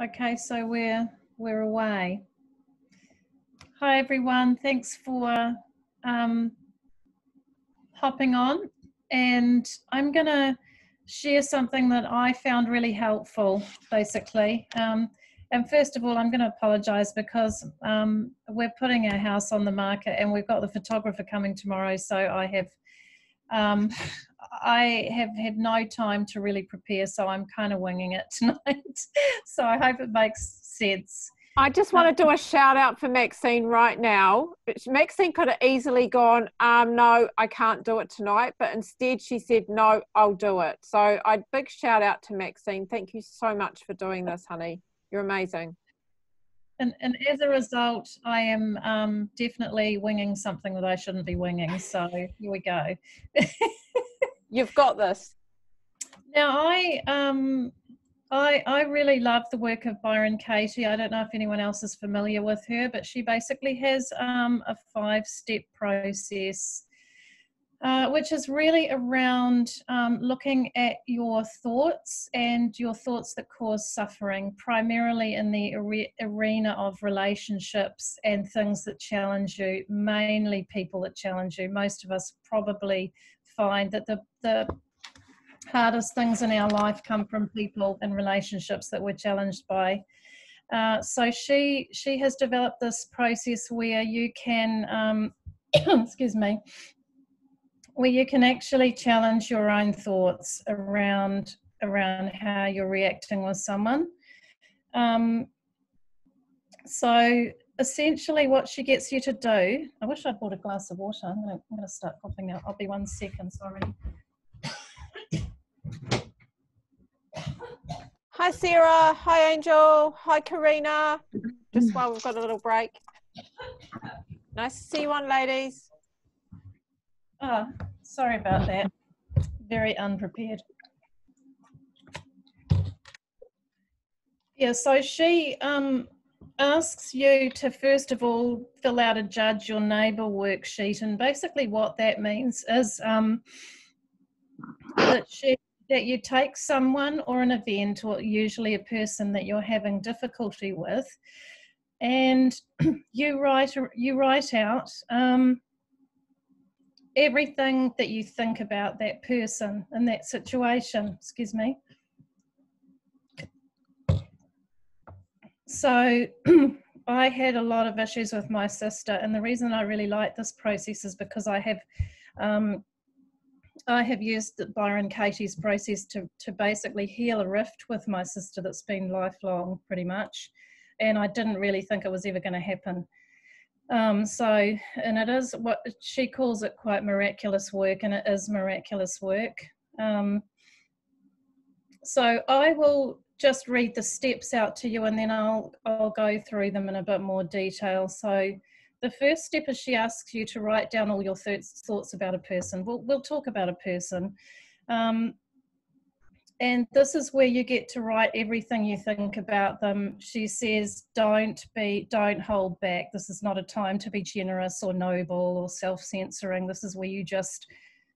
Okay, so we're we're away. Hi everyone, thanks for um, hopping on. And I'm gonna share something that I found really helpful, basically. Um, and first of all, I'm going to apologize because um, we're putting our house on the market and we've got the photographer coming tomorrow. So I have um, I have had no time to really prepare, so I'm kind of winging it tonight. so I hope it makes sense. I just want to do a shout out for Maxine right now. Maxine could have easily gone, um, no, I can't do it tonight, but instead she said, no, I'll do it. So a big shout out to Maxine. Thank you so much for doing this, honey. You're amazing. And, and as a result, I am um, definitely winging something that I shouldn't be winging. So here we go. You've got this. Now, I um, I I really love the work of Byron Katie. I don't know if anyone else is familiar with her, but she basically has um, a five-step process uh, which is really around um, looking at your thoughts and your thoughts that cause suffering, primarily in the arena of relationships and things that challenge you, mainly people that challenge you. Most of us probably find that the, the hardest things in our life come from people and relationships that we're challenged by. Uh, so she she has developed this process where you can um, excuse me where you can actually challenge your own thoughts around around how you're reacting with someone. Um, so essentially, what she gets you to do. I wish I'd brought a glass of water. I'm going to start coughing now. I'll be one second. Sorry. Hi Sarah. Hi Angel. Hi Karina. Just while we've got a little break. Nice to see you on, ladies. Oh, sorry about that. Very unprepared. Yeah, so she um, asks you to first of all fill out a judge your neighbour worksheet, and basically what that means is um, that she that you take someone or an event, or usually a person that you're having difficulty with, and you write you write out um, everything that you think about that person in that situation. Excuse me. So I had a lot of issues with my sister, and the reason I really like this process is because I have um, I have used Byron Katie's process to to basically heal a rift with my sister that's been lifelong, pretty much, and I didn't really think it was ever going to happen. Um, so, and it is what she calls it quite miraculous work, and it is miraculous work. Um, so I will just read the steps out to you, and then I'll I'll go through them in a bit more detail. So, the first step is she asks you to write down all your thoughts about a person. We'll we'll talk about a person. Um, and this is where you get to write everything you think about them. She says don't be don't hold back. This is not a time to be generous or noble or self-censoring. This is where you just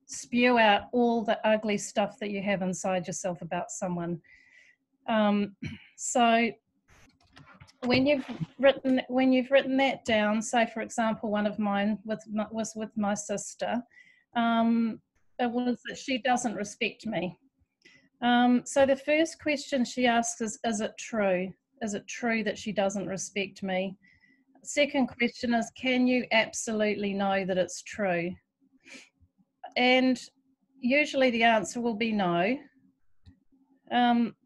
spew out all the ugly stuff that you have inside yourself about someone. Um, so when you've written when you've written that down say for example one of mine with was with my sister um, it was that she doesn't respect me um, so the first question she asks is, is it true? Is it true that she doesn't respect me? Second question is, can you absolutely know that it's true? And usually the answer will be no. Um,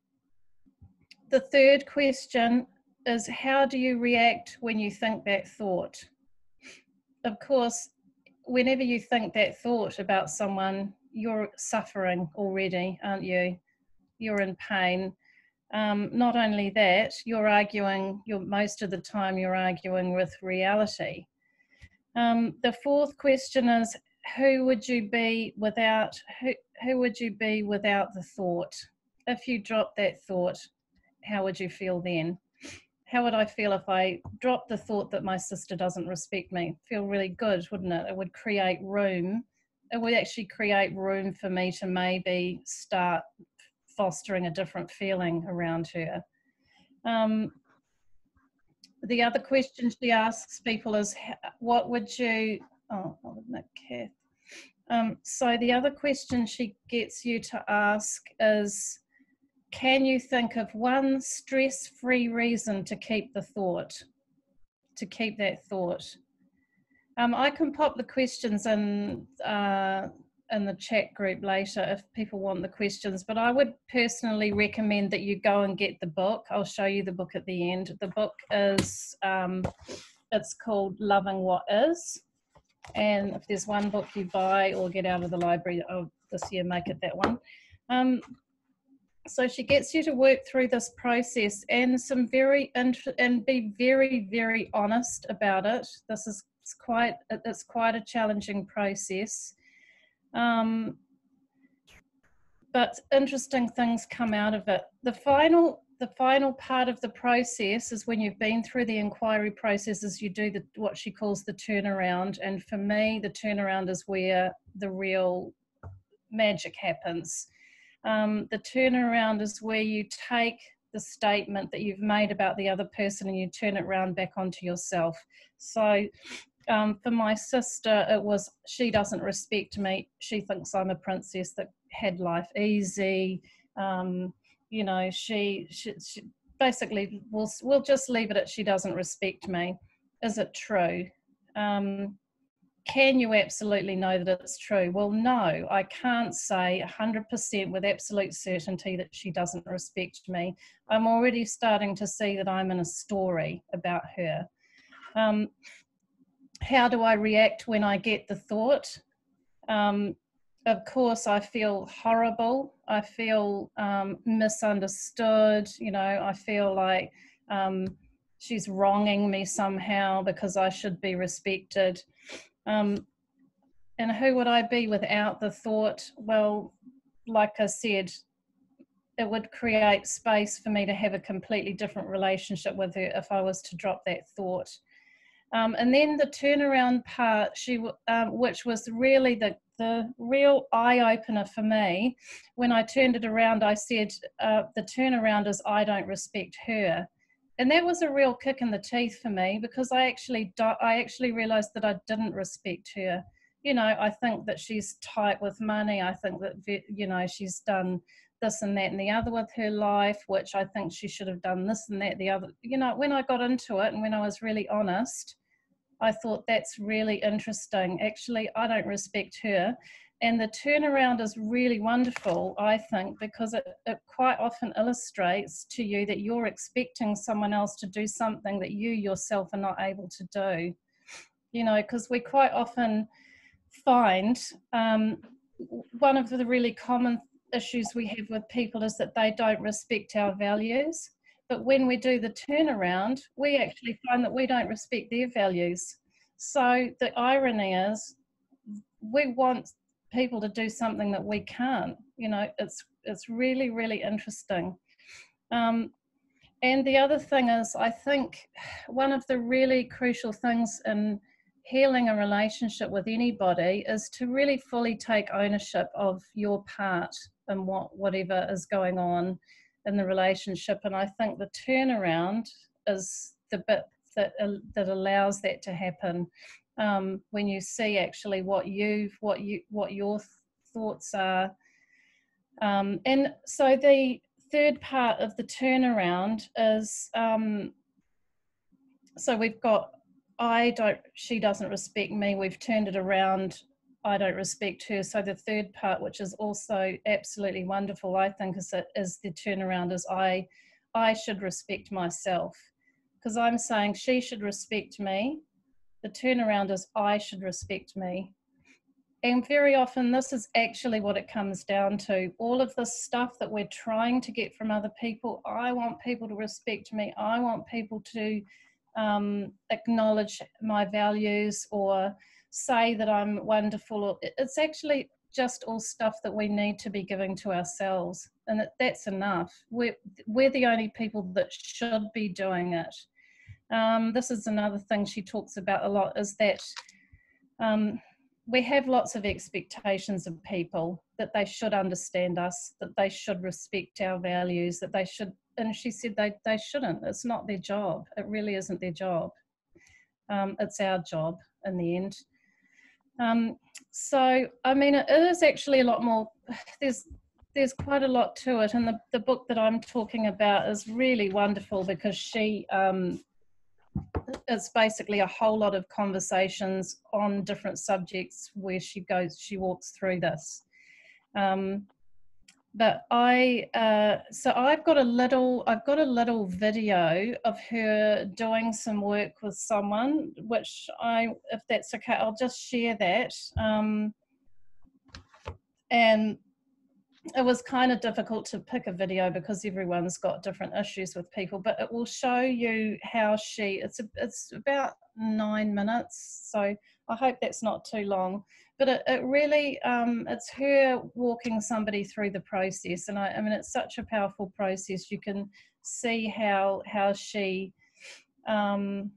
the third question is, how do you react when you think that thought? Of course, whenever you think that thought about someone, you're suffering already, aren't you? You're in pain. Um, not only that, you're arguing, you're, most of the time you're arguing with reality. Um, the fourth question is, who would you be without, who, who would you be without the thought? If you drop that thought, how would you feel then? How would I feel if I dropped the thought that my sister doesn't respect me? Feel really good, wouldn't it? It would create room. It would actually create room for me to maybe start fostering a different feeling around her. Um, the other question she asks people is, what would you, oh, Nick Kath. Um, so the other question she gets you to ask is, can you think of one stress-free reason to keep the thought, to keep that thought? Um, I can pop the questions in uh, in the chat group later if people want the questions, but I would personally recommend that you go and get the book. I'll show you the book at the end. The book is um, it's called Loving What Is, and if there's one book you buy or get out of the library oh, this year, make it that one. Um, so she gets you to work through this process and some very int- and be very very honest about it. This is quite it's quite a challenging process um, but interesting things come out of it. The final the final part of the process is when you've been through the inquiry process is you do the what she calls the turnaround. And for me the turnaround is where the real magic happens. Um, the turnaround is where you take the statement that you've made about the other person and you turn it around back onto yourself. So um, for my sister, it was she doesn't respect me. She thinks I'm a princess that had life easy. Um, you know, she, she, she basically we'll we'll just leave it at she doesn't respect me. Is it true? Um, can you absolutely know that it's true? Well, no, I can't say 100% with absolute certainty that she doesn't respect me. I'm already starting to see that I'm in a story about her. Um, how do I react when I get the thought? Um, of course, I feel horrible. I feel um, misunderstood. You know, I feel like um, she's wronging me somehow because I should be respected. Um, and who would I be without the thought? Well, like I said, it would create space for me to have a completely different relationship with her if I was to drop that thought. Um, and then the turnaround part, she, um, which was really the, the real eye opener for me. When I turned it around, I said, uh, the turnaround is I don't respect her. And that was a real kick in the teeth for me because I actually, I actually realized that I didn't respect her. You know, I think that she's tight with money. I think that, you know, she's done this and that and the other with her life, which I think she should have done this and that, the other. You know, when I got into it and when I was really honest, I thought that's really interesting. Actually, I don't respect her. And the turnaround is really wonderful, I think, because it, it quite often illustrates to you that you're expecting someone else to do something that you yourself are not able to do. You know, because we quite often find um, one of the really common issues we have with people is that they don't respect our values. But when we do the turnaround, we actually find that we don't respect their values. So the irony is, we want people to do something that we can't. You know, it's it's really really interesting. Um, and the other thing is, I think one of the really crucial things in healing a relationship with anybody is to really fully take ownership of your part in what whatever is going on in the relationship. And I think the turnaround is the bit that uh, that allows that to happen um, when you see actually what you've, what you what your thoughts are. Um, and so the third part of the turnaround is um, so we've got I don't she doesn't respect me. We've turned it around I don't respect her. So the third part, which is also absolutely wonderful, I think, is that is the turnaround is I I should respect myself. Because I'm saying she should respect me. The turnaround is I should respect me. And very often this is actually what it comes down to. All of this stuff that we're trying to get from other people. I want people to respect me. I want people to um, acknowledge my values or say that I'm wonderful. It's actually just all stuff that we need to be giving to ourselves, and that, that's enough. We're we're the only people that should be doing it. Um, this is another thing she talks about a lot is that um, we have lots of expectations of people that they should understand us, that they should respect our values, that they should and she said they they shouldn't. It's not their job. It really isn't their job. Um, it's our job in the end. Um, so I mean, it is actually a lot more. There's there's quite a lot to it, and the the book that I'm talking about is really wonderful because she um, it's basically a whole lot of conversations on different subjects where she goes she walks through this um, but i uh, so i've got a little i've got a little video of her doing some work with someone which i if that's okay i'll just share that um, and it was kind of difficult to pick a video because everyone's got different issues with people but it will show you how she it's a, it's about nine minutes so i hope that's not too long but it, it really um, it's her walking somebody through the process and I, I mean it's such a powerful process you can see how how she um,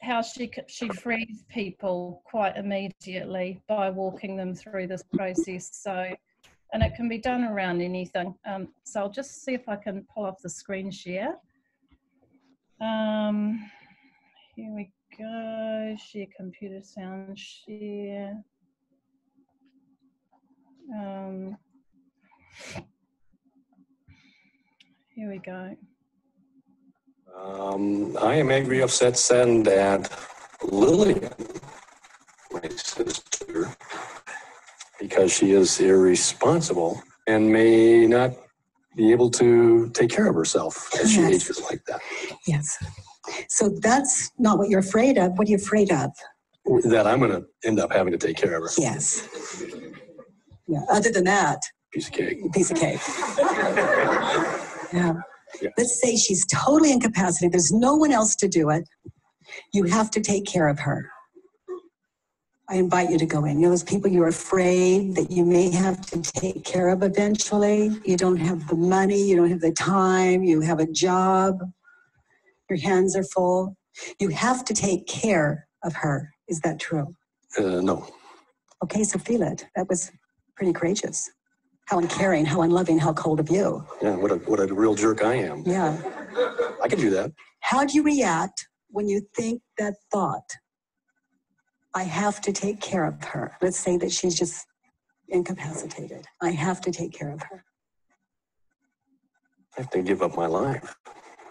how she she frees people quite immediately by walking them through this process so and it can be done around anything. Um, so I'll just see if I can pull off the screen share. Um, here we go, share computer sound share. Um, here we go. Um, I am angry, upset, saddened that Lillian, my sister, because she is irresponsible and may not be able to take care of herself as she Yes. ages like that. Yes. So that's not what you're afraid of. What are you afraid of? That I'm going to end up having to take care of her. Yes. Yeah. Other than that, Piece of cake. piece of cake. Yeah. Yeah. Let's say she's totally incapacitated. There's no one else to do it. You have to take care of her. I invite you to go in. You know, those people you're afraid that you may have to take care of eventually. You don't have the money, you don't have the time, you have a job, your hands are full. You have to take care of her. Is that true? Uh, no. Okay, so feel it. That was pretty courageous. How uncaring, how unloving, how cold of you. Yeah, what a, what a real jerk I am. Yeah. I can do that. How do you react when you think that thought? I have to take care of her. Let's say that she's just incapacitated. I have to take care of her. I have to give up my life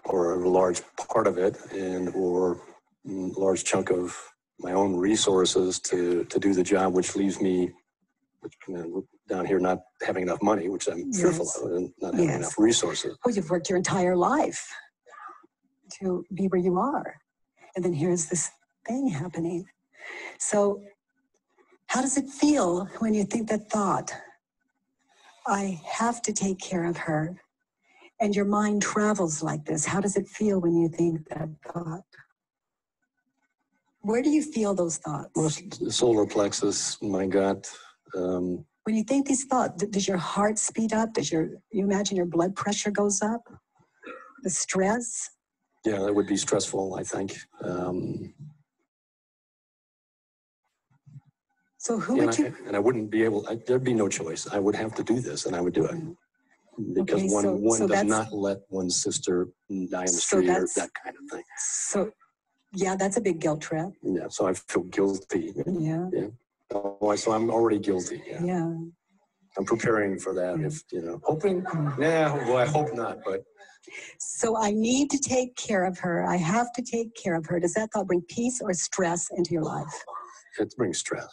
or a large part of it and or a large chunk of my own resources to, to do the job, which leaves me which, you know, down here not having enough money, which I'm fearful of, and not having Yes. enough resources. Oh, you've worked your entire life to be where you are. And then here's this thing happening. So, how does it feel when you think that thought? I have to take care of her. And your mind travels like this. How does it feel when you think that thought? Where do you feel those thoughts? Most solar plexus, my gut. Um, When you think these thoughts, does your heart speed up? Does your you imagine your blood pressure goes up? The stress? yeah, that would be stressful, I think. Um, So who would I, you and I wouldn't be able, I, there'd be no choice. I would have to do this and I would do it. Because Okay, one, so- one so does that's- not let one's sister die in the So street or that's- that kind of thing. So, yeah, that's a big guilt trip. Yeah, so I feel guilty. Yeah, Oh, so I'm already guilty. Yeah. yeah. I'm preparing for that. If you know, hoping. Mm-hmm. Yeah, well, I hope not. But So I need to take care of her. I have to take care of her. Does that thought bring peace or stress into your life? it brings stress.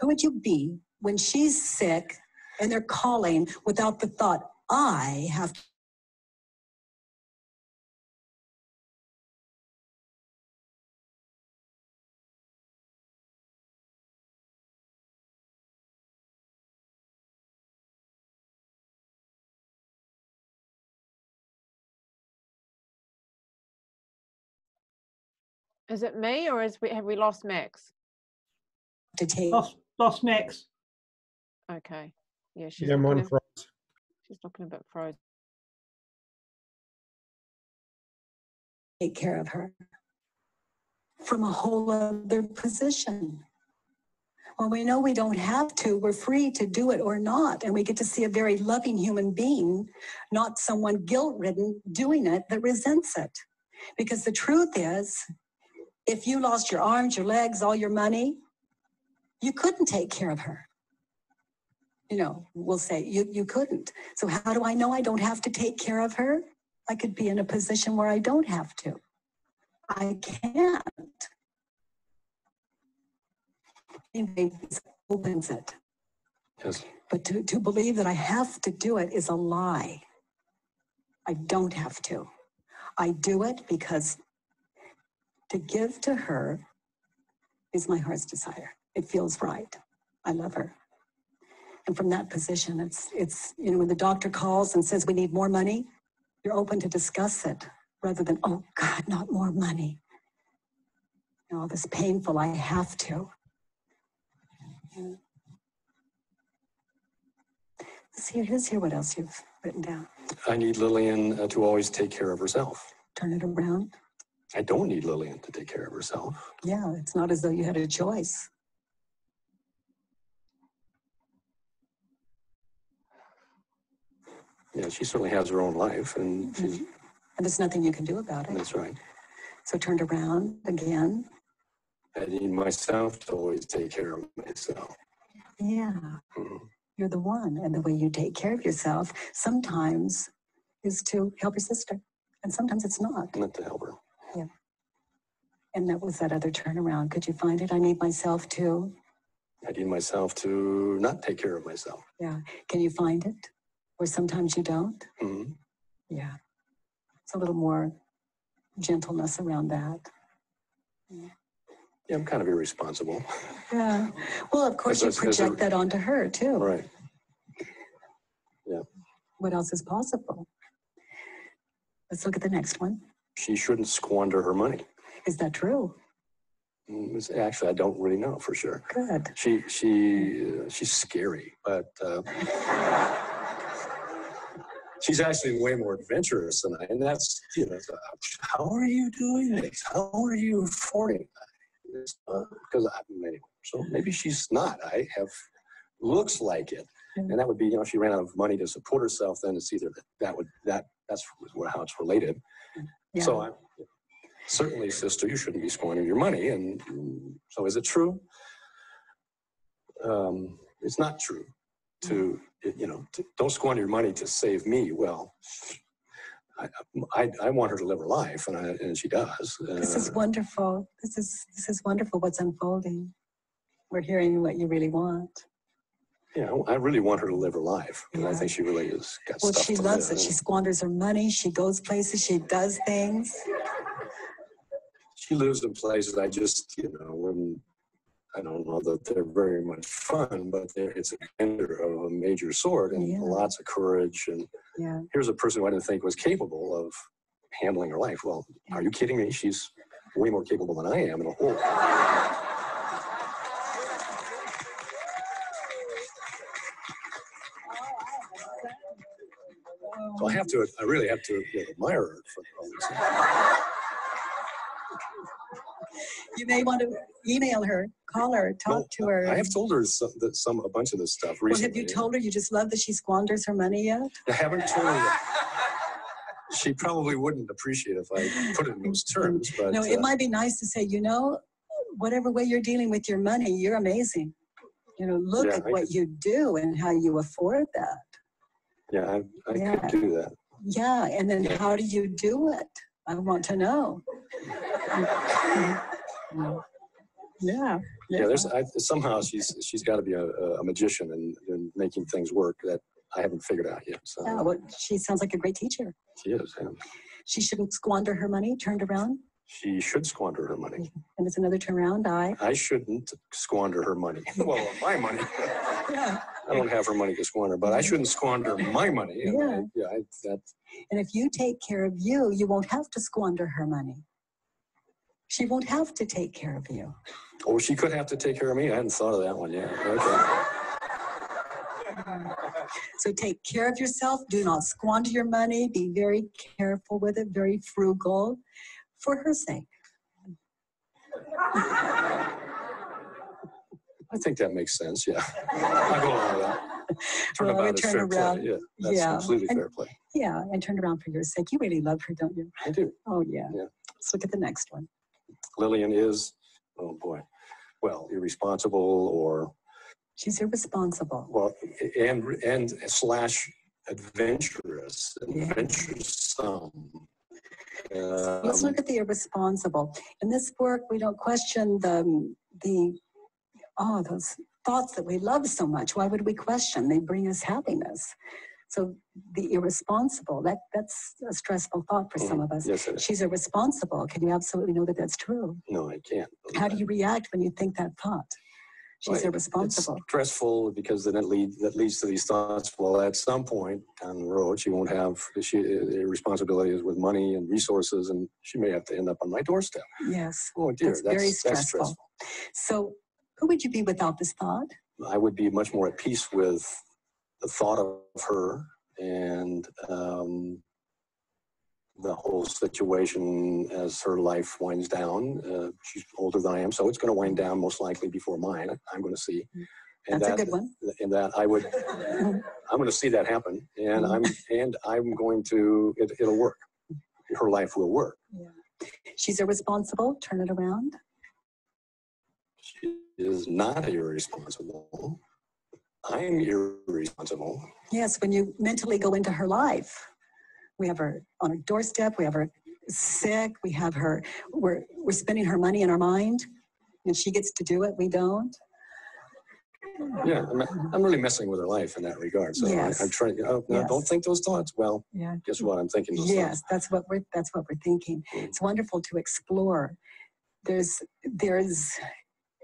Who would you be when she's sick and they're calling without the thought, I have Is it me or is we have we lost Max? to take Lost, lost Max. Okay. Yeah, she's Yeah, looking, mine a, froze. She's looking a bit frozen. take care of her from a whole other position. When we know we don't have to, we're free to do it or not. And we get to see a very loving human being, not someone guilt ridden doing it that resents it. Because the truth is, if you lost your arms, your legs, all your money, you couldn't take care of her. You know, we'll say you, you couldn't. So, how do I know I don't have to take care of her? I could be in a position where I don't have to. I can't. Anyway, this opens it. Yes. But to, to believe that I have to do it is a lie. I don't have to. I do it because to give to her is my heart's desire. It feels right. I love her. And from that position, it's, it's, you know, when the doctor calls and says we need more money, you're open to discuss it rather than, oh God, not more money. You know, this painful, I have to. Yeah. Let's see, let's hear what else you've written down. I need Lillian uh, to always take care of herself. Turn it around. I don't need Lillian to take care of herself. Yeah, it's not as though you had a choice. Yeah, she certainly has her own life, and she's, And there's nothing you can do about it. that's right. So turned around again. I need myself to always take care of myself. Yeah, Mhm. you're the one. And the way you take care of yourself sometimes is to help your sister, and sometimes it's not. Not to help her. Yeah. And that was that other turnaround. Could you find it? I need myself to. I need myself to not take care of myself. Yeah. Can you find it? Or sometimes you don't? Mhm. Yeah. It's a little more gentleness around that. Yeah, I'm kind of irresponsible. Yeah. Well, of course, you As a- project that onto her too. Right. Yeah. What else is possible? Let's look at the next one. She shouldn't squander her money. Is that true? Mm, Actually, I don't really know for sure. Good. She she uh, she's scary, but uh, she's actually way more adventurous than I. And that's you know, uh, how are you doing this? How are you affording that? Because I'm anyway, so maybe she's not. I have looks like it, and that would be you know if she ran out of money to support herself. Then it's either that, that would that that's how it's related. Yeah. So I'm, certainly, sister, you shouldn't be squandering your money. And so, is it true? Um, it's not true. To you know, to, don't squander your money to save me. Well, I, I, I want her to live her life, and I, and she does. This is Uh, wonderful. This is this is wonderful. What's unfolding? We're hearing what you really want. you know, I really want her to live her life, and I think she really has got Well, stuff she loves live. it. She squanders her money. She goes places. She does things. she lives in places I just, you know, when I don't know that they're very much fun, but it's a gender of a major sort and Yeah. lots of courage. And Yeah. here's a person who I didn't think was capable of handling her life. Well, are you kidding me? She's way more capable than I am in a whole. So I have to, I really have to you know, admire her for all these things. You may want to email her, call her, talk to her. I have told her some, that some a bunch of this stuff Well, have you told her you just love that she squanders her money yet? I haven't told her that. She probably wouldn't appreciate if I put it in those terms, but No, it uh, might be nice to say, you know, whatever way you're dealing with your money, you're amazing. You know, look Yeah, at I what you do and how you afford that. yeah, I, I Yeah. could do that. Yeah, and then how do you do it? I want to know. Yeah. Yeah, there's I, somehow she's she's got to be a, a magician and, and making things work that I haven't figured out yet. So Yeah, well, she sounds like a great teacher. she is. yeah. She shouldn't squander her money, turned around. She should squander her money. And it's another turnaround. I. I shouldn't squander her money. Well, my money. Yeah. I don't have her money to squander, but I shouldn't squander my money. And I- yeah, I, that And if you take care of you, you won't have to squander her money. She won't have to take care of you. Oh, she could have to take care of me. I hadn't thought of that one yet. Okay. So take care of yourself. Do not squander your money. Be very careful with it, very frugal for her sake. I think that makes sense. Yeah. I go along with that. Well, I Turnabout would is turn fair play. around. Yeah, that's Yeah, completely and- fair play. Yeah, and turned around for your sake. You really love her, don't you? I do. Oh, yeah. Yeah. Let's look at the next one. Lillian is, oh boy, well, irresponsible or, She's irresponsible. well, and, and slash adventurous, Yeah. adventuresome. Let's Um, look at the irresponsible. In this work, we don't question the, the, oh, those thoughts that we love so much. Why would we question? They bring us happiness. So the irresponsible, that, that's a stressful thought for some of us. Yes, it is. She's irresponsible. Can you absolutely know that that's true? No, I can't. How do you react when you think that thought? She's Right. irresponsible. It's stressful because then it leads that leads to these thoughts. Well, at some point down the road, she won't have she uh, responsibilities with money and resources, and she may have to end up on my doorstep. Yes. Oh dear, That's that's very that's stressful. stressful. So who would you be without this thought? I would be much more at peace with the thought of her and um, the whole situation as her life winds down. Uh, she's older than I am, so it's going to wind down most likely before mine. I'm going to see. And That's a that, good one. And that I would, I'm going to see that happen, and I'm and I'm going to. It, it'll work. Her life will work. Yeah. She's irresponsible. Turn it around. She is not irresponsible. I'm irresponsible. Yes, when you mentally go into her life, we have her on her doorstep, we have her sick, we have her, we're, we're spending her money in our mind, and she gets to do it, we don't. Yeah, I'm, I'm really messing with her life in that regard. So Yes. I, I'm trying. Oh, no, Yes. don't think those thoughts. Well, Yeah. guess what? I'm thinking those Yes, that's what we're, that's what we're thinking. Mm. It's wonderful to explore. There's, there's,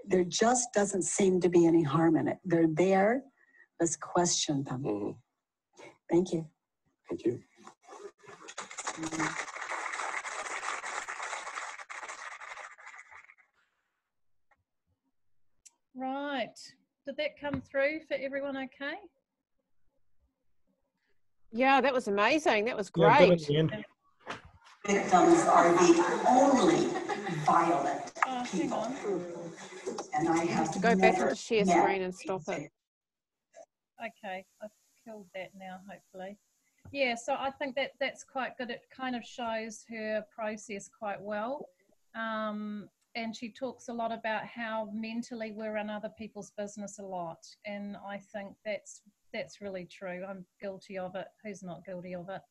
there just doesn't seem to be any harm in it. They're there, let's question them. thoughts. Mhm. Thank you. Thank you. Right. Did that come through for everyone okay? Yeah, that was amazing. That was Yeah, good at great. the end. Victims are the only violent Hang on. and I have To go back never into share screen and stop it. Okay, I've killed that now, hopefully. Yeah, so I think that that's quite good. It kind of shows her process quite well. Um, and she talks a lot about how mentally we're in other people's business a lot. And I think that's that's really true. I'm guilty of it. Who's not guilty of it?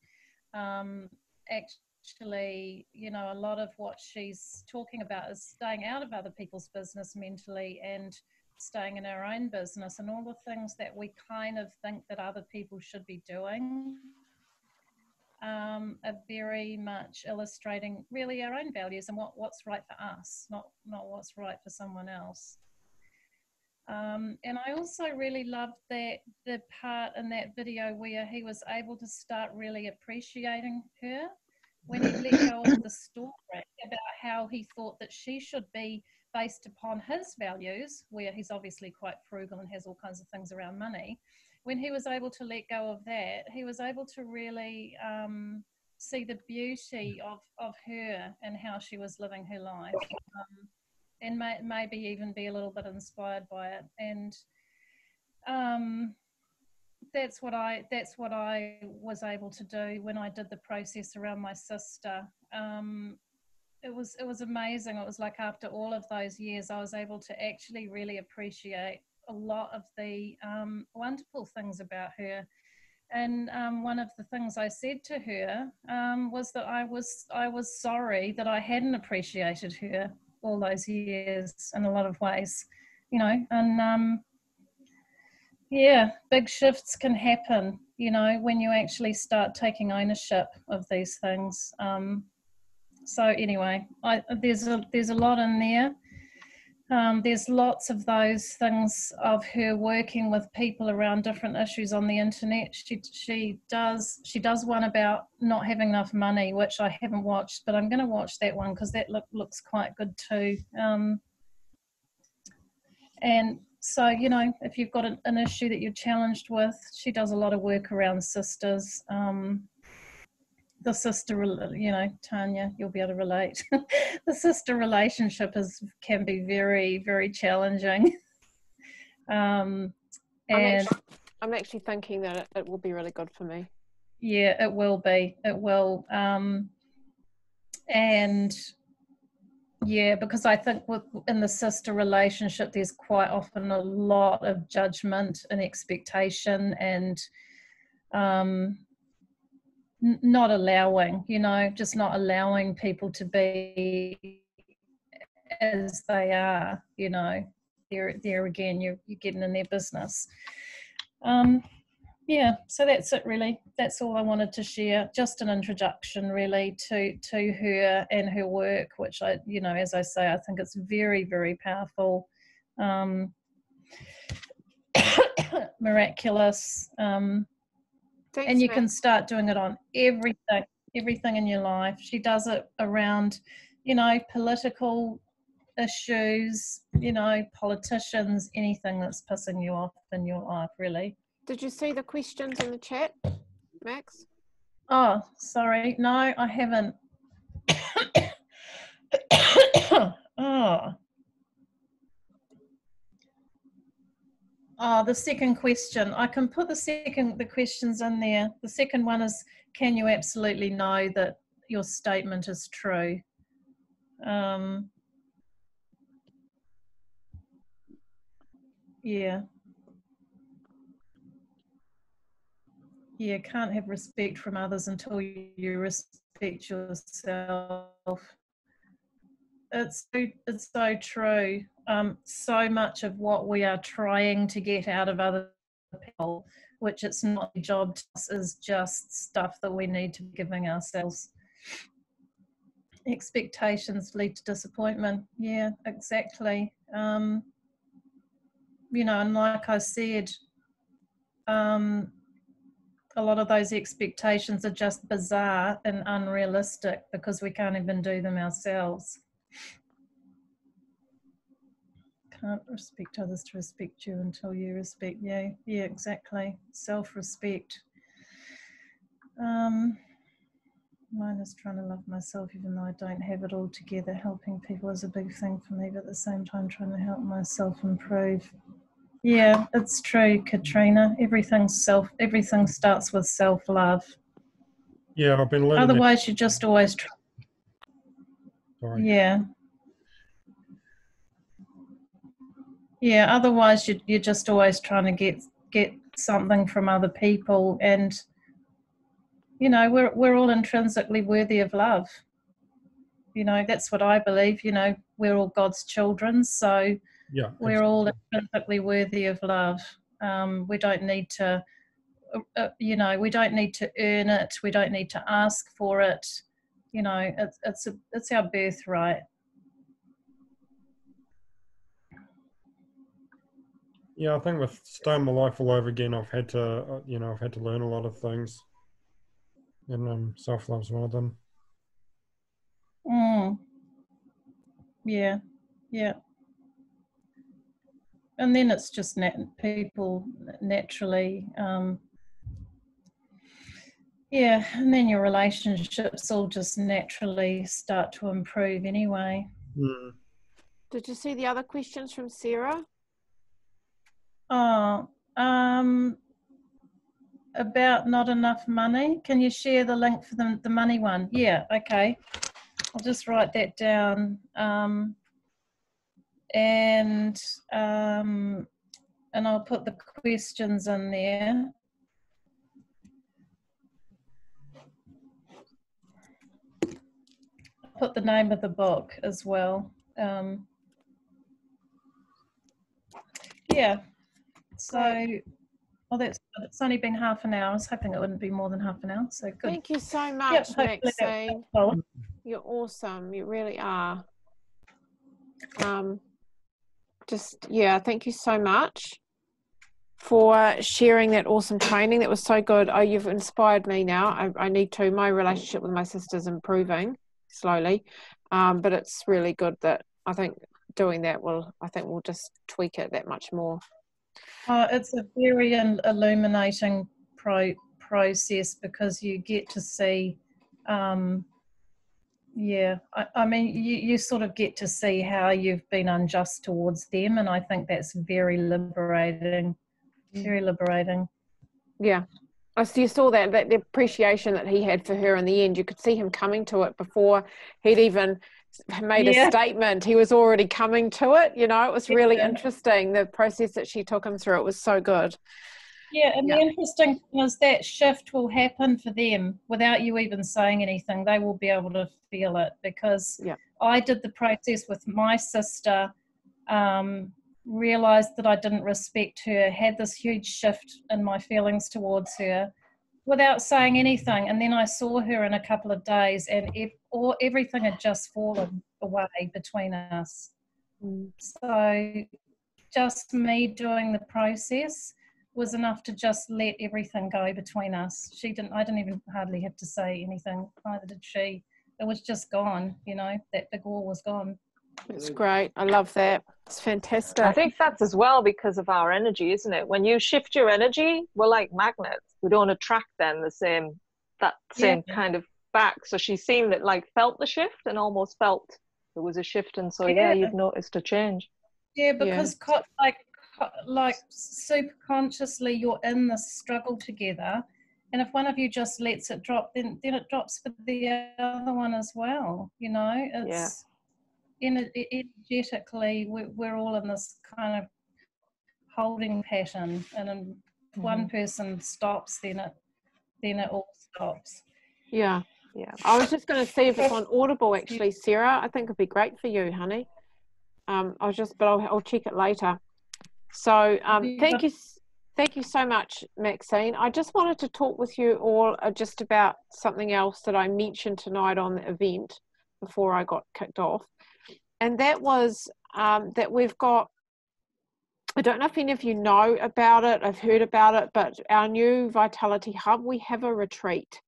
Um, actually, you know, a lot of what she's talking about is staying out of other people's business mentally and staying in our own business and all the things that we kind of think that other people should be doing um, are very much illustrating really our own values and what, what's right for us, not not what's right for someone else. Um, and I also really loved that the part in that video where he was able to start really appreciating her when he let go of the story about how he thought that she should be based upon his values, where he's obviously quite frugal and has all kinds of things around money. When he was able to let go of that, he was able to really um, see the beauty of, of her and how she was living her life, um, and may, maybe even be a little bit inspired by it. And um, that's what I that's what I was able to do when I did the process around my sister. Um, it was it was amazing. It was like after all of those years, I was able to actually really appreciate a lot of the um, wonderful things about her. And um, one of the things I said to her um, was that I was I was sorry that I hadn't appreciated her all those years in a lot of ways, you know. And um, yeah, big shifts can happen, you know, when you actually start taking ownership of these things. Um, so anyway, I, there's a there's a lot in there. Um, there's lots of those things of her working with people around different issues on the internet. She she does she does one about not having enough money, which I haven't watched, but I'm going to watch that one because that look, looks quite good too. Um, and so you know, if you've got an, an issue that you're challenged with, she does a lot of work around sisters. Um, the sister, you know, Tania, you'll be able to relate. the sister relationship is can be very, very challenging. Um, I'm actually, I'm actually thinking that it, it will be really good for me. yeah, it will be. It will. Um, and yeah, because I think with in the sister relationship, there's quite often a lot of judgment and expectation and um, n- not allowing, you know, just not allowing people to be as they are, you know. There, there again, you're, you're getting in their business. Um, yeah, so that's it really. That's all I wanted to share. Just an introduction really to to her and her work, which I, you know, as I say, I think it's very, very powerful. Um, miraculous. Um, Thanks, and you Matt. can start doing it on everything everything in your life she does it around you know political issues you know politicians anything that's pissing you off in your life really Did you see the questions in the chat, Max? oh sorry no i haven't oh Oh, the second question. I can put the second the questions in there. The second one is can you absolutely know that your statement is true? Um, yeah. Yeah, can't have respect from others until you respect yourself. It's so, it's so true. Um, so much of what we are trying to get out of other people, which it's not a job to us, is just stuff that we need to be giving ourselves. Expectations lead to disappointment. Yeah, exactly. Um, you know, and like I said, um, a lot of those expectations are just bizarre and unrealistic because we can't even do them ourselves. Can't respect others to respect you until you respect you. Yeah, exactly. Self respect. Um, mine is trying to love myself even though I don't have it all together. Helping people is a big thing for me, but at the same time, trying to help myself improve. Yeah, it's true, Katrina. Everything's self. Everything starts with self love. Yeah, I've been learning. that- Otherwise, you just always. Try, Sorry. yeah. Yeah. Otherwise, you you're just always trying to get get something from other people, and you know we're we're all intrinsically worthy of love. You know that's what I believe. You know we're all God's children, so Yeah. we're all perfectly worthy of love. Um, we don't need to, uh, uh, you know, we don't need to earn it. We don't need to ask for it. You know, it's it's a, it's our birthright. Yeah, I think with starting my life all over again, I've had to, uh, you know, I've had to learn a lot of things, and um, self love's one of them. Mm. Yeah, yeah. And then it's just nat- people naturally, um, yeah, and then your relationships all just naturally start to improve anyway. Mm. Did you see the other questions from Sarah? Oh, um, about not enough money. Can you share the link for the, the money one? Yeah, okay. I'll just write that down. Um, and um, and I'll put the questions in there. Put the name of the book as well. Um, yeah. So, well, that's it's only been half an hour. I was hoping it wouldn't be more than half an hour. So good. Thank you so much, that's Maxine. You're awesome. You really are. Um, just yeah, thank you so much for sharing that awesome training. That was so good. Oh, you've inspired me now. I, I need to. My relationship with my sister's improving slowly, um, but it's really good that I think doing that will. I think we'll just tweak it that much more. Oh, it's a very illuminating pro- process because you get to see, um, Yeah, I, I mean, you, you sort of get to see how you've been unjust towards them, and I think that's very liberating. Mm. Very liberating. Yeah. I so you saw that, that the appreciation that he had for her in the end. You could see him coming to it before he'd even made Yeah. a statement. He was already coming to it. You know, it was really Yeah. interesting the process that she took him through. It was so good. Yeah, and Yeah. the interesting thing is that shift will happen for them without you even saying anything. They will be able to feel it because Yeah. I did the process with my sister, um, realized that I didn't respect her, had this huge shift in my feelings towards her without saying anything. And then I saw her in a couple of days and ev- all, everything had just fallen away between us. So just me doing the process was enough to just let everything go between us. She didn't I didn't even hardly have to say anything, neither did she. It was just gone, you know, that big wall was gone. It's great. I love that. It's fantastic. I think that's as well because of our energy, isn't it? When you shift your energy, we're like magnets. We don't attract then the same that same Yeah. kind of back. So she seemed that like felt the shift and almost felt there was a shift, and so yeah, Yeah. you've noticed a change. Yeah, because co- like co- like super consciously you're in this struggle together and if one of you just lets it drop then then it drops for the other one as well, you know? It's ener- energetically we're, we're all in this kind of holding pattern and if one person stops then it then it all stops. yeah. Yeah. I was just going to see if it's on Audible, actually, Sarah. I think it'd be great for you, honey. Um, I was just, but I'll, I'll check it later. So, um, thank you, thank you so much, Maxine. I just wanted to talk with you all uh, just about something else that I mentioned tonight on the event before I got kicked off, and that was um, that we've got. I don't know if any of you know about it. I've heard about it, but our new Vitality Hub, we have a retreat.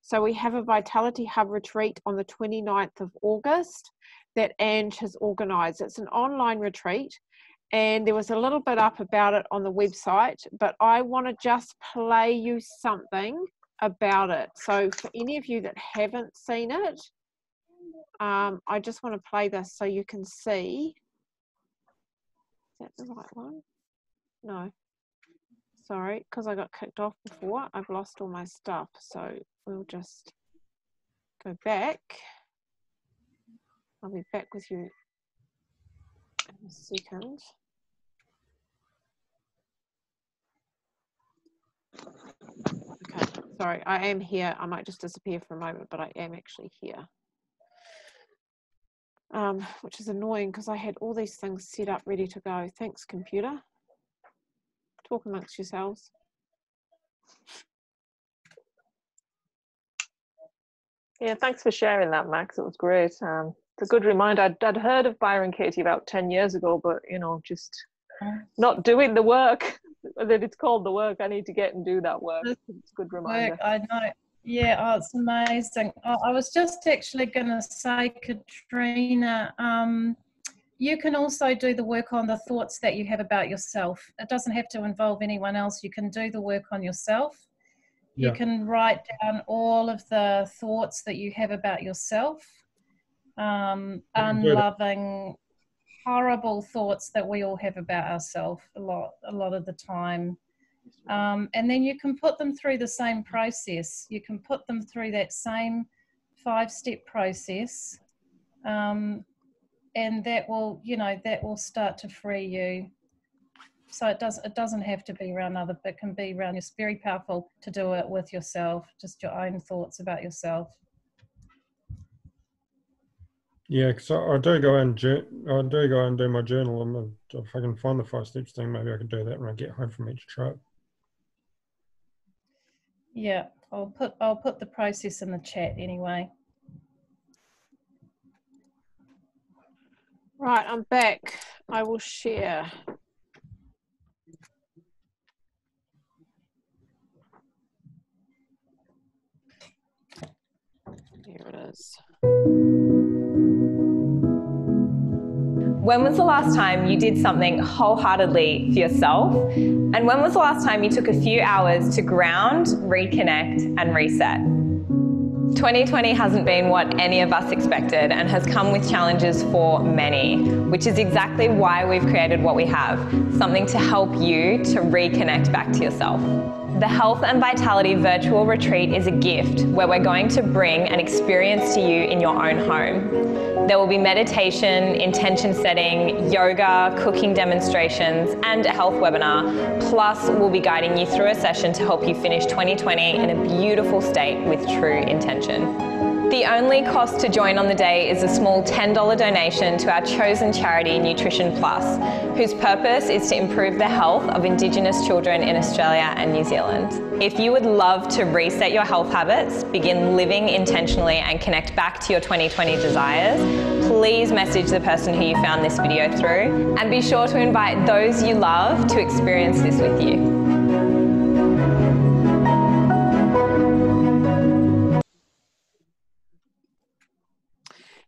So we have a Vitality Hub retreat on the 29th of August that Ange has organised. It's an online retreat, and there was a little bit up about it on the website, but I want to just play you something about it. So for any of you that haven't seen it, um, I just want to play this so you can see. Is that the right one? No. Sorry, because I got kicked off before. I've lost all my stuff. So we'll just go back. I'll be back with you in a second. Okay, sorry, I am here. I might just disappear for a moment, but I am actually here. Um, which is annoying because I had all these things set up ready to go. Thanks, computer. Talk amongst yourselves. Yeah, thanks for sharing that, Max. It was great. Um, it's a good reminder. I'd, I'd heard of Byron Katie about 10 years ago, but, you know, just not doing the work that it's called the work. I need to get and do that work. It's a good reminder. work. I know. Yeah, oh, it's amazing. I, I was just actually going to say, Katrina, um, you can also do the work on the thoughts that you have about yourself. It doesn't have to involve anyone else. You can do the work on yourself. You can write down all of the thoughts that you have about yourself, um, I can do that. unloving, horrible thoughts that we all have about ourselves a lot, a lot of the time um, and then you can put them through the same process. You can put them through that same five step process, um, and that will, you know, that will start to free you. So it does. It doesn't have to be around other, but can be around. It's very powerful to do it with yourself, just your own thoughts about yourself. Yeah, because I, I do go and jour- I do go and do my journal, and if I can find the five steps thing, maybe I can do that when I get home from each trip. Yeah, I'll put I'll put the process in the chat anyway. Right, I'm back. I will share. Here it is. When was the last time you did something wholeheartedly for yourself? And when was the last time you took a few hours to ground, reconnect, and reset? 2020 hasn't been what any of us expected and has come with challenges for many, which is exactly why we've created what we have something to help you to reconnect back to yourself. The Health and Vitality Virtual Retreat is a gift where we're going to bring an experience to you in your own home. There will be meditation, intention setting, yoga, cooking demonstrations, and a health webinar. Plus, we'll be guiding you through a session to help you finish 2020 in a beautiful state with true intention. The only cost to join on the day is a small $10 donation to our chosen charity, Nutrition Plus, whose purpose is to improve the health of Indigenous children in Australia and New Zealand. If you would love to reset your health habits, begin living intentionally, and connect back to your 2020 desires, please message the person who you found this video through and be sure to invite those you love to experience this with you.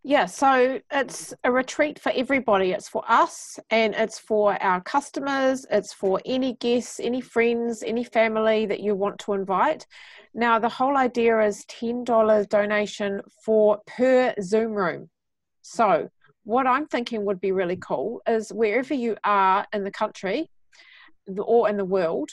Yeah, so it's a retreat for everybody. It's for us and it's for our customers, it's for any guests, any friends, any family that you want to invite. Now, the whole idea is $10 donation for per Zoom room. So, what I'm thinking would be really cool is wherever you are in the country or in the world,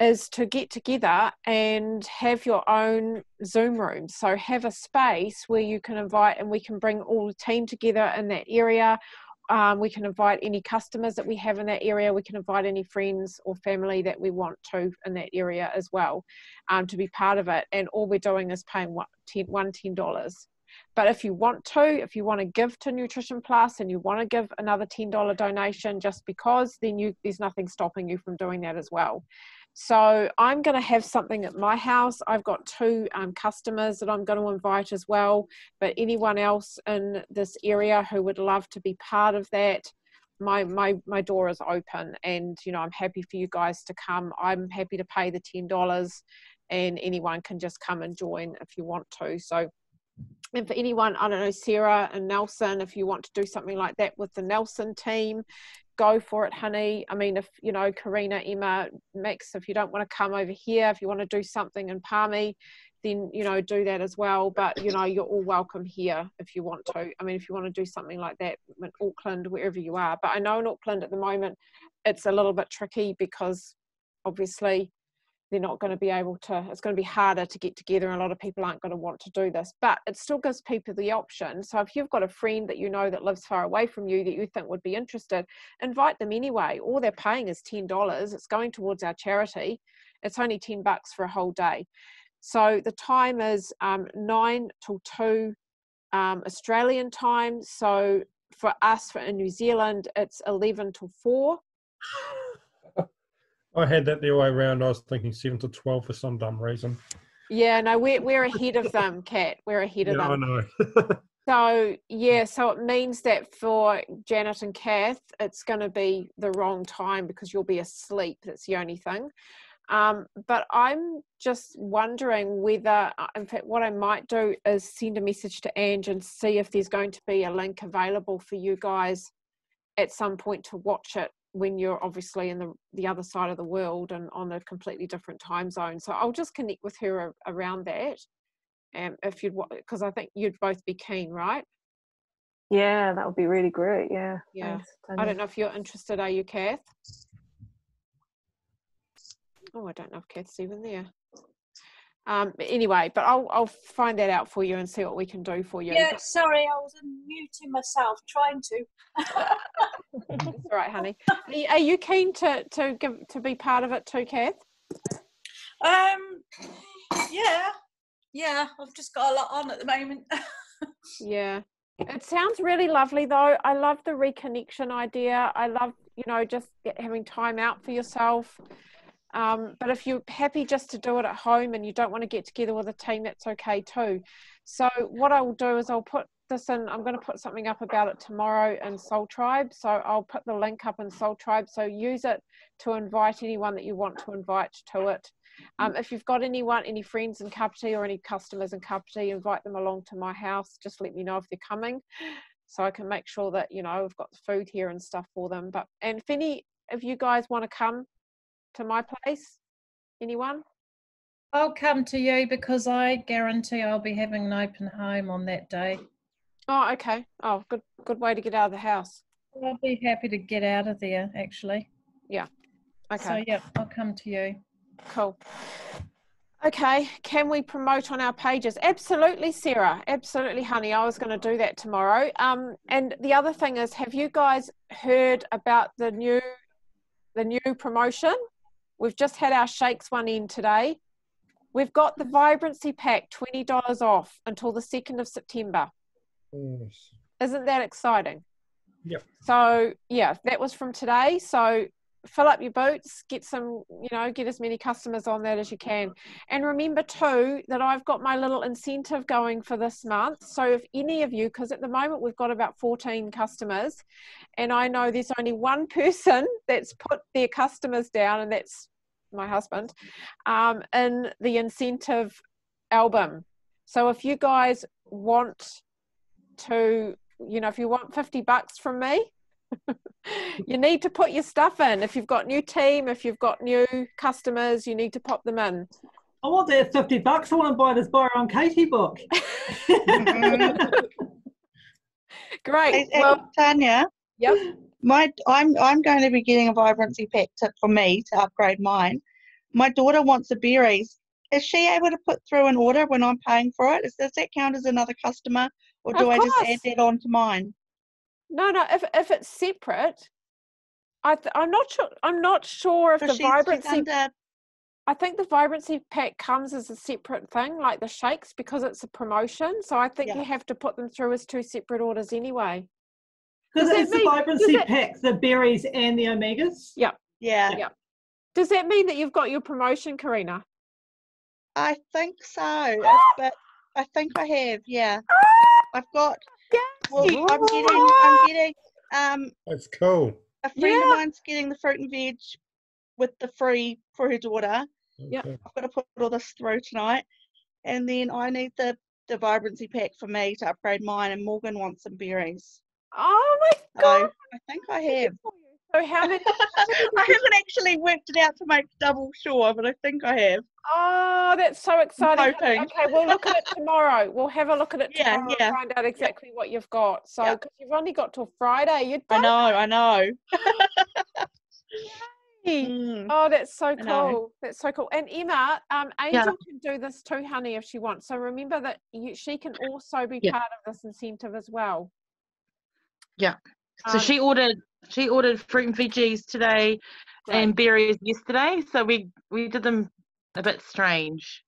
is to get together and have your own Zoom room. So have a space where you can invite and we can bring all the team together in that area. Um, we can invite any customers that we have in that area. We can invite any friends or family that we want to in that area as well um, to be part of it. And all we're doing is paying one, $10, one $10. But if you want to, if you want to give to Nutrition Plus and you want to give another $10 donation just because, then you, there's nothing stopping you from doing that as well. So I'm going to have something at my house. I've got two um, customers that I'm going to invite as well. But anyone else in this area who would love to be part of that, my my my door is open, and you know I'm happy for you guys to come. I'm happy to pay the ten dollars, and anyone can just come and join if you want to. So and for anyone, I don't know, Sarah and Nelson, if you want to do something like that with the Nelson team, go for it, honey. I mean, if you know, Karina, Emma, Max, if you don't want to come over here, if you want to do something in Palmy, then you know, do that as well. But you know, you're all welcome here if you want to. I mean, if you want to do something like that in Auckland, wherever you are. But I know in Auckland at the moment, it's a little bit tricky because obviously they're not going to be able to it's going to be harder to get together and a lot of people aren't going to want to do this but it still gives people the option. So if you've got a friend that you know that lives far away from you that you think would be interested invite them anyway. All they're paying is $10 it's going towards our charity. It's only 10 bucks for a whole day. So the time is um, 9 till 2 um, australian time. So for us for in new zealand it's 11 till 4 I had that the other way around. I was thinking seven to twelve for some dumb reason. Yeah, no, we're we're ahead of them, Kat. We're ahead of yeah, them. I know. So yeah, so it means that for Janet and Kath, it's going to be the wrong time because you'll be asleep. That's the only thing. Um, but I'm just wondering whether, uh, in fact, what I might do is send a message to Ange and see if there's going to be a link available for you guys at some point to watch it when you're obviously in the, the other side of the world and on a completely different time zone. So I'll just connect with her around that. Um, if you'd, because I think you'd both be keen, right? Yeah, that would be really great. Yeah. Yeah. Thanks, I don't know if you're interested. Are you, Kath? Oh, I don't know if Kath's even there. Um, anyway, but I'll I'll find that out for you and see what we can do for you. Yeah, sorry, I was muting myself, trying to. That's all right, honey. Are you keen to to give to be part of it too, Kath? Um, yeah, yeah. I've just got a lot on at the moment. yeah, it sounds really lovely though. I love the reconnection idea. I love you know just having time out for yourself. Um, but if you're happy just to do it at home and you don't want to get together with a team, that's okay too. So what I will do is I'll put this in, I'm going to put something up about it tomorrow in Soul Tribe. So I'll put the link up in Soul Tribe. So use it to invite anyone that you want to invite to it. Um, if you've got anyone, any friends in Kapiti or any customers in Kapiti, invite them along to my house. Just let me know if they're coming so I can make sure that, you know, we've got food here and stuff for them. But, and if any, if you guys want to come to my place? Anyone? I'll come to you because I guarantee I'll be having an open home on that day. Oh, okay. Oh, good good way to get out of the house. I'll be happy to get out of there actually. Yeah. Okay, So yeah, I'll come to you. cool. Okay, can we promote on our pages? Absolutely, Sarah. Absolutely, honey. I was going to do that tomorrow. Um, and the other thing is, have you guys heard about the new, the new promotion? We've just had our shakes one in today. We've got the vibrancy pack, twenty dollars off until the second of September. Yes. Isn't that exciting? Yep. So yeah, that was from today. So fill up your boats, get some, you know, get as many customers on that as you can. And remember too that I've got my little incentive going for this month. So if any of you, because at the moment we've got about 14 customers, and I know there's only one person that's put their customers down, and that's my husband, um, in the incentive album. So if you guys want to, you know, if you want 50 bucks from me, you need to put your stuff in. If you've got new team, if you've got new customers, you need to pop them in. I want that 50 bucks. I want to buy this Byron on Katie book. Great. Hey, hey, Well, Tania, yep. my I'm I'm going to be getting a vibrancy pack to, for me to upgrade mine. My daughter wants the berries. Is she able to put through an order when I'm paying for it? Is, does that count as another customer, or do I just add that on to mine? No, no. If if it's separate, I th- I'm not sure. I'm not sure if So the she's, she's vibrancy. under I think the vibrancy pack comes as a separate thing, like the shakes, because it's a promotion. So I think Yeah. you have to put them through as two separate orders anyway. Because Does that it's the vibrancy does that- pack, the berries and the omegas. Yeah. yeah. Yeah. Does that mean that you've got your promotion, Karina? I think so, but I think I have. Yeah, I've got. Well, I'm getting. I'm getting. Um, That's cool. a friend Yeah. of mine's getting the fruit and veg with the free for her daughter. Yeah. Okay. I've got to put all this through tonight, and then I need the the vibrancy pack for me to upgrade mine. And Morgan wants some berries. Oh my So god! I think I have. So how many? I haven't actually worked it out to make double sure, but I think I have. Oh, that's so exciting. Okay, we'll look at it tomorrow. We'll have a look at it Yeah, tomorrow yeah. and find out exactly what you've got. So, Yeah. because you've only got till Friday, you're I done. know. I know. Mm. Oh, that's so cool. That's so cool. And Emma, um, Angel can do this too, honey, if she wants. So remember that you, she can also be Yeah. part of this incentive as well. Yeah. So Um, she ordered she ordered fruit and veggies today Great. and berries yesterday. So we we did them a bit strange.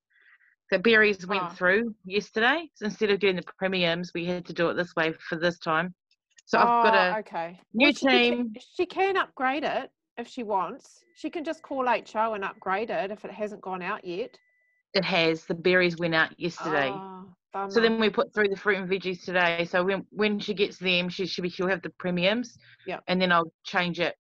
The berries went Ah. through yesterday. So instead of doing the premiums, we had to do it this way for this time. So I've got Oh, a okay. new Well, she can- team. she can upgrade it if she wants. She can just call HO and upgrade it if it hasn't gone out yet. It has the berries went out yesterday. Oh, So then we put through the fruit and veggies today. So when when she gets them, she should be she'll have the premiums. Yeah. And then I'll change it.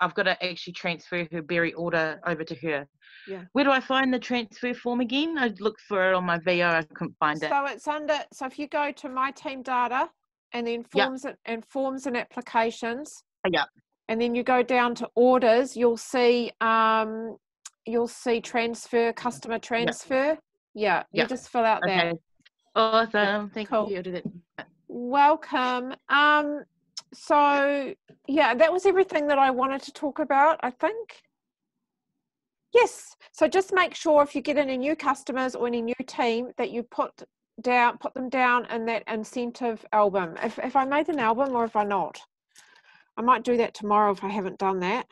I've got to actually transfer her berry order over to her. Yeah. Where do I find the transfer form again? I looked for it on my VO. I couldn't find it. So it's under. So if you go to my team data and then Yep. forms and, and forms and applications, Yeah. and then you go down to orders, you'll see um, you'll see transfer customer transfer. Yeah, you Yep. just fill out that. Awesome. Thank cool. you. I'll do that. Welcome. Um, so yeah, that was everything that I wanted to talk about. I think. Yes. So just make sure if you get any new customers or any new team that you put down, put them down in that incentive album. If if I made an album or if I not, I might do that tomorrow if I haven't done that.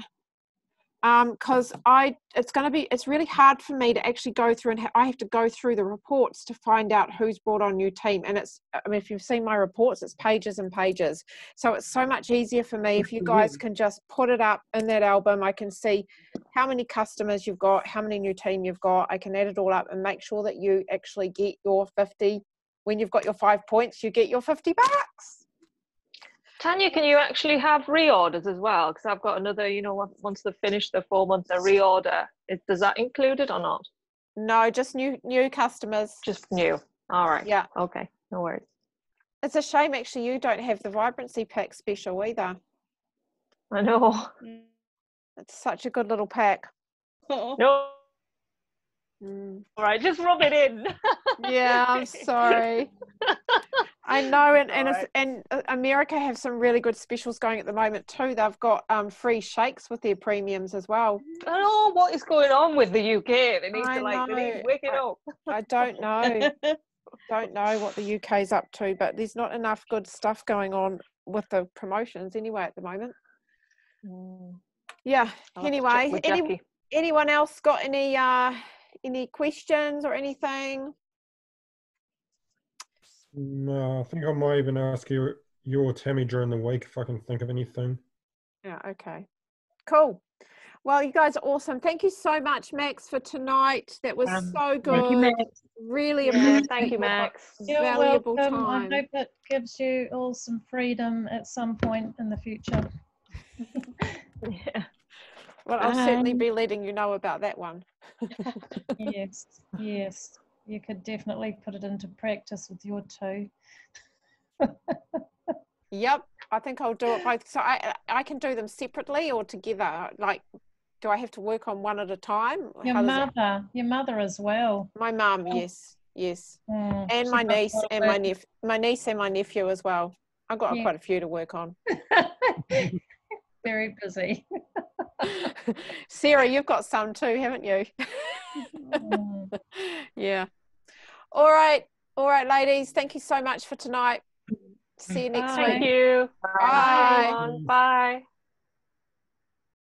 Um, because I, it's going to be, it's really hard for me to actually go through and ha- I have to go through the reports to find out who's brought on new team. And it's, I mean, if you've seen my reports, it's pages and pages. So it's so much easier for me if you guys can just put it up in that album. I can see how many customers you've got, how many new team you've got. I can add it all up and make sure that you actually get your 50. When you've got your five points, you get your 50 bucks. Tania, can you actually have reorders as well? Because I've got another, you know, once they've finished their four months, a reorder. Is, does that include it or not? No, just new new customers. Just new. All right. Yeah. Okay. No worries. It's a shame actually you don't have the vibrancy pack special either. I know. It's such a good little pack. No. Mm. All right, just rub it in. Yeah, I'm sorry. I know, and and, it's, Alright. and uh, America have some really good specials going at the moment too. They've got um, free shakes with their premiums as well. I don't know what is going on with the UK. They need I to like, they need to wake it I- up. I don't know, don't know what the UK's up to, but there's not enough good stuff going on with the promotions anyway at the moment. Yeah. I'll have to check Anyway, any, anyone else got any uh any questions or anything? No, I think I might even ask you, you or Tammy during the week if I can think of anything. Yeah, okay. Cool. Well, you guys are awesome. Thank you so much, Max, for tonight. That was Um, so good. thank you, Max. Really Yeah, appreciate thank you, Max. You're valuable welcome. I hope it gives you all some freedom at some point in the future. Yeah. Well, I'll certainly um, be letting you know about that one. yes, yes. You could definitely put it into practice with your two. Yep, I think I'll do it both. So I I can do them separately or together. Like, do I have to work on one at a time? Your it- mother, your mother as well. My mum, Oh. yes, yes, Mm, and my niece and my nephew, my niece and my nephew as well. I've got Yeah. quite a few to work on. Very busy. Sarah, you've got some too, haven't you? Mm. yeah. All right, all right, ladies. Thank you so much for tonight. See you next Bye. week. Thank you. Bye. everyone. Bye.